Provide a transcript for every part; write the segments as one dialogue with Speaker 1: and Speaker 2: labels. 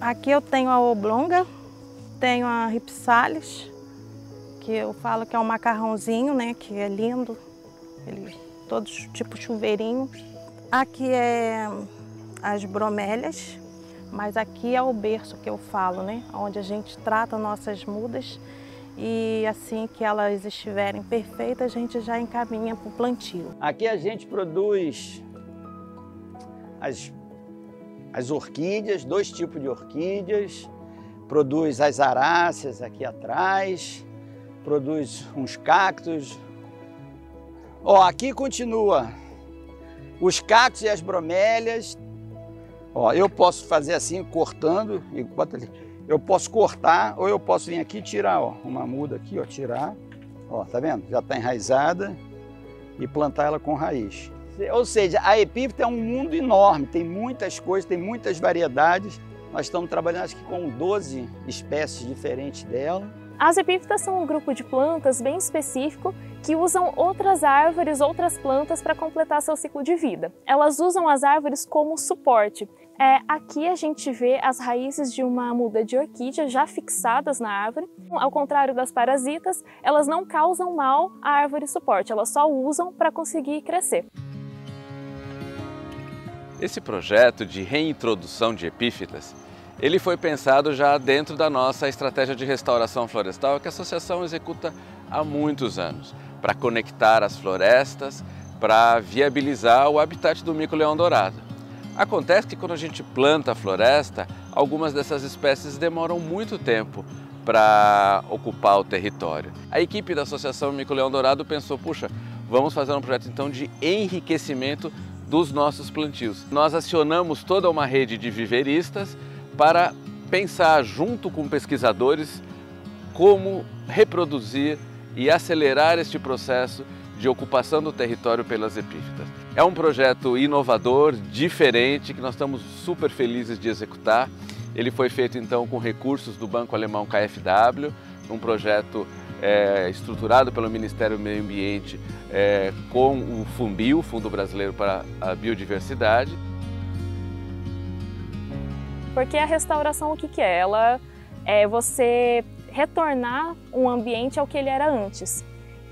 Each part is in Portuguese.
Speaker 1: Aqui eu tenho a oblonga, tenho a ripsalis, que eu falo que é um macarrãozinho, né, que é lindo, ele todos tipo chuveirinho. Aqui é as bromélias, mas aqui é o berço que eu falo, né, onde a gente trata nossas mudas e assim que elas estiverem perfeitas, a gente já encaminha para o plantio.
Speaker 2: Aqui a gente produz as as orquídeas, dois tipos de orquídeas, produz as aráceas aqui atrás, produz uns cactos. Ó, aqui continua os cactos e as bromélias. Ó, eu posso fazer assim, cortando, e bota ali. Eu posso cortar ou eu posso vir aqui e tirar, ó, uma muda aqui, ó, tirar. Ó, tá vendo? Já está enraizada e plantar ela com raiz. Ou seja, a epífita é um mundo enorme, tem muitas coisas, tem muitas variedades. Nós estamos trabalhando acho que com 12 espécies diferentes dela.
Speaker 3: As epífitas são um grupo de plantas bem específico que usam outras árvores, outras plantas para completar seu ciclo de vida. Elas usam as árvores como suporte. É, aqui a gente vê as raízes de uma muda de orquídea já fixadas na árvore. Ao contrário das parasitas, elas não causam mal à árvore suporte, elas só usam para conseguir crescer.
Speaker 4: Esse projeto de reintrodução de epífitas, ele foi pensado já dentro da nossa estratégia de restauração florestal que a associação executa há muitos anos, para conectar as florestas, para viabilizar o habitat do mico-leão dourado. Acontece que quando a gente planta a floresta, algumas dessas espécies demoram muito tempo para ocupar o território. A equipe da Associação Mico-Leão Dourado pensou, puxa, vamos fazer um projeto então de enriquecimento dos nossos plantios. Nós acionamos toda uma rede de viveristas para pensar junto com pesquisadores como reproduzir e acelerar este processo de ocupação do território pelas epífitas. É um projeto inovador, diferente, que nós estamos super felizes de executar. Ele foi feito então com recursos do Banco Alemão KfW, um projeto é, estruturado pelo Ministério do Meio Ambiente é, com o FUNBIO, Fundo Brasileiro para a Biodiversidade.
Speaker 3: Porque a restauração o que, que é? Ela é você retornar um ambiente ao que ele era antes.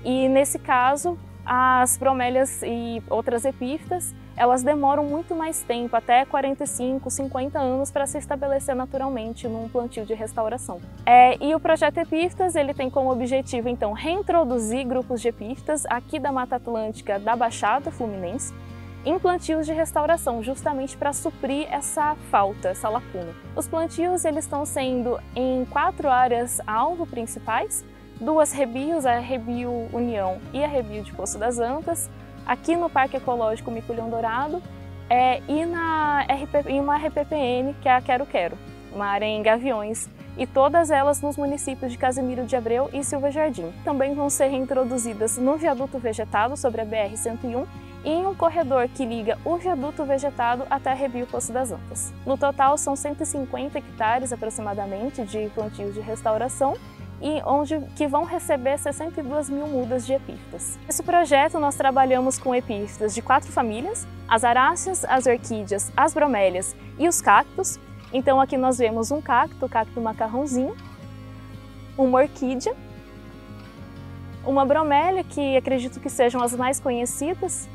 Speaker 3: E nesse caso, as bromélias e outras epífitas elas demoram muito mais tempo, até 45, 50 anos, para se estabelecer naturalmente num plantio de restauração. É, e o projeto Epífitas ele tem como objetivo, então, reintroduzir grupos de epífitas aqui da Mata Atlântica da Baixada Fluminense, em plantios de restauração, justamente para suprir essa falta, essa lacuna. Os plantios eles estão sendo em quatro áreas alvo principais, duas rebios, a Rebio União e a Rebio de Poço das Antas, aqui no Parque Ecológico Miculhão Dourado é, e na RP, em uma RPPN, que é a Quero Quero, uma área em Gaviões, e todas elas nos municípios de Casimiro de Abreu e Silva Jardim. Também vão ser reintroduzidas no viaduto vegetado sobre a BR-101 e em um corredor que liga o viaduto vegetado até a Rebio Poço das Antas. No total, são 150 hectares aproximadamente de plantios de restauração e onde que vão receber 62 mil mudas de epífitas. Nesse projeto nós trabalhamos com epífitas de quatro famílias, as aráceas, as orquídeas, as bromélias e os cactos. Então aqui nós vemos um cacto, o cacto macarrãozinho, uma orquídea, uma bromélia, que acredito que sejam as mais conhecidas,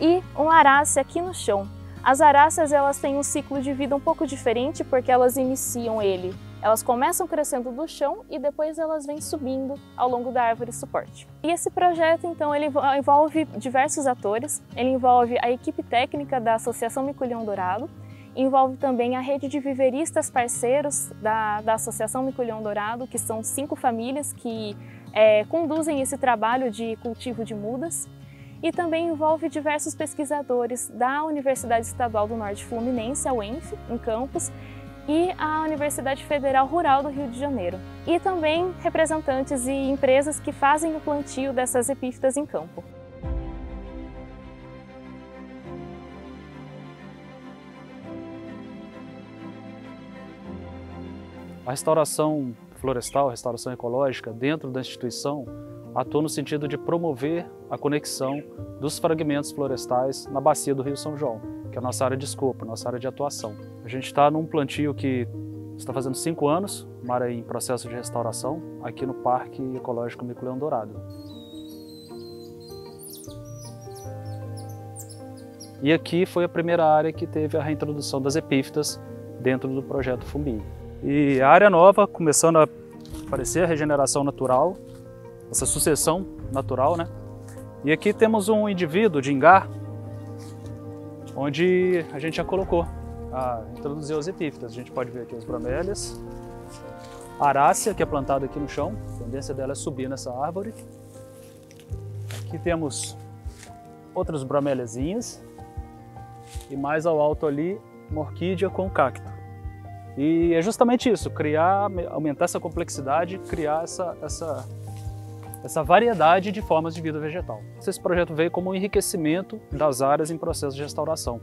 Speaker 3: e uma arácea aqui no chão. As aráceas elas têm um ciclo de vida um pouco diferente porque elas iniciam ele elas começam crescendo do chão e depois elas vêm subindo ao longo da árvore suporte. E esse projeto, então, ele envolve diversos atores. Ele envolve a equipe técnica da Associação Miculhão Dourado, envolve também a rede de viveristas parceiros da, da Associação Miculhão Dourado, que são cinco famílias que é, conduzem esse trabalho de cultivo de mudas. E também envolve diversos pesquisadores da Universidade Estadual do Norte Fluminense, a UENF, em Campos, e a Universidade Federal Rural do Rio de Janeiro. E também representantes e empresas que fazem o plantio dessas epífitas em campo.
Speaker 5: A restauração florestal, a restauração ecológica, dentro da instituição, atua no sentido de promover a conexão dos fragmentos florestais na bacia do Rio São João, que é a nossa área de escopo, nossa área de atuação. A gente está num plantio que está fazendo cinco anos, uma área em processo de restauração, aqui no Parque Ecológico Mico Leão Dourado. E aqui foi a primeira área que teve a reintrodução das epífitas dentro do projeto Fumbi. E a área nova, começando a aparecer a regeneração natural, essa sucessão natural, né? E aqui temos um indivíduo de engar, onde a gente já colocou, introduziu as epífitas. A gente pode ver aqui as bromélias, a arácea, que é plantada aqui no chão, a tendência dela é subir nessa árvore. Aqui temos outras broméliazinhas, e mais ao alto ali, uma orquídea com cacto. E é justamente isso, criar, aumentar essa complexidade, criar essa, essa, essa variedade de formas de vida vegetal. Esse projeto veio como um enriquecimento das áreas em processo de restauração,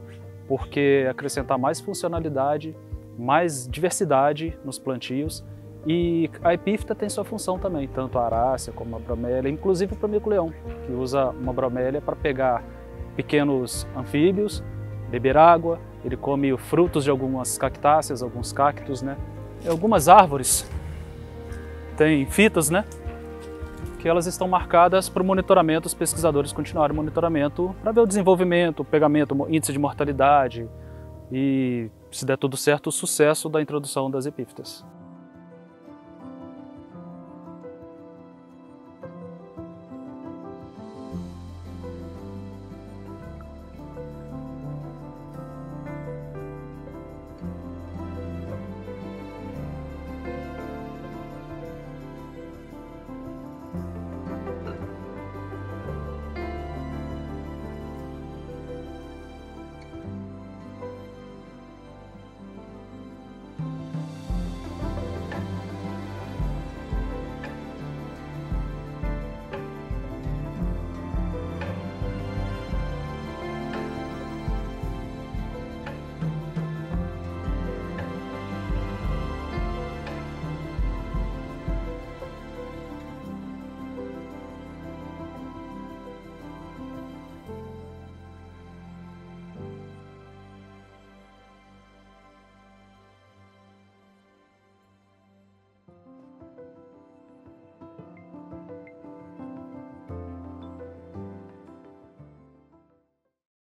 Speaker 5: porque acrescentar mais funcionalidade, mais diversidade nos plantios e a epífita tem sua função também, tanto a arácea como a bromélia, inclusive o promico-leão, que usa uma bromélia para pegar pequenos anfíbios beber água, ele come frutos de algumas cactáceas, alguns cactos, né? E algumas árvores têm fitas, né? Que elas estão marcadas para o monitoramento, os pesquisadores continuarem o monitoramento para ver o desenvolvimento, o pegamento, o índice de mortalidade e, se der tudo certo, o sucesso da introdução das epífitas.